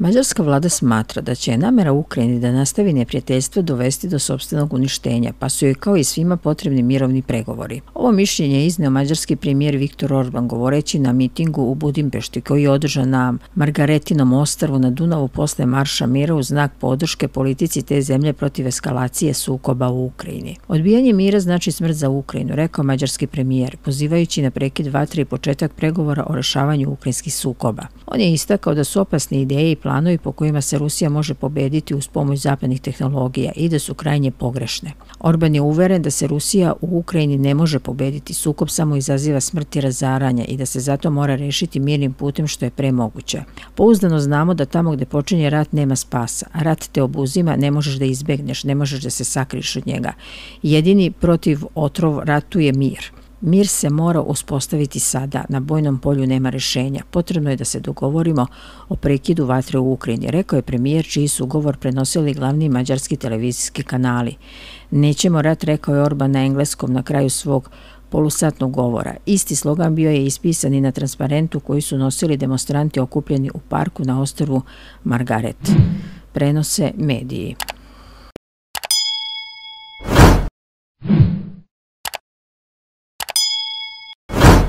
Mađarska vlada smatra da će namera Ukrajini da nastavi neprijateljstvo dovesti do sobstvenog uništenja, pa su joj kao i svima potrebni mirovni pregovori. Ovo mišljenje je izneo mađarski premijer Viktor Orban govoreći na mitingu u Budimpešti koji je održan na Margaretinom ostrvu na Dunavu posle Marša mira u znak podrške politici te zemlje protiv eskalacije sukoba u Ukrajini. Odbijanje mira znači smrt za Ukrajinu, rekao mađarski premijer, pozivajući na prekid vatre i početak pregovora o rešavanju ukrajinskih sukoba. On je istakao da su opasne ideje i planovi po kojima se Rusija može pobediti uz pomoć zapadnih tehnologija i da su krajnje pogrešne. Orban je uveren da se Rusija u Ukrajini ne može pobediti, sukob samo izaziva smrt i razaranja i da se zato mora rešiti mirnim putem što je premoguće. Pouzdano znamo da tamo gde počinje rat nema spasa. Rat te obuzima, ne možeš da izbegneš, ne možeš da se sakriš od njega. Jedini protiv otrov ratu je mir. Mir se mora uspostaviti sada, na bojnom polju nema rešenja. Potrebno je da se dogovorimo o prekidu vatre u Ukrajini, rekao je premijer čiji su ugovor prenosili glavni mađarski televizijski kanali. Nećemo rat, rekao je Orban na engleskom na kraju svog polusatnog govora. Isti slogan bio je ispisan i na transparentu koji su nosili demonstranti okupljeni u parku na ostrvu Margaret. Prenose mediji.